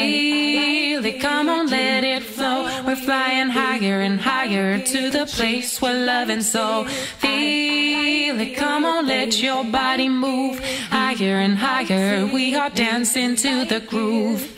Feel it, come on, let it flow. We're flying higher and higher to the place where love and soul. Feel it, come on, let your body move higher and higher. We are dancing to the groove.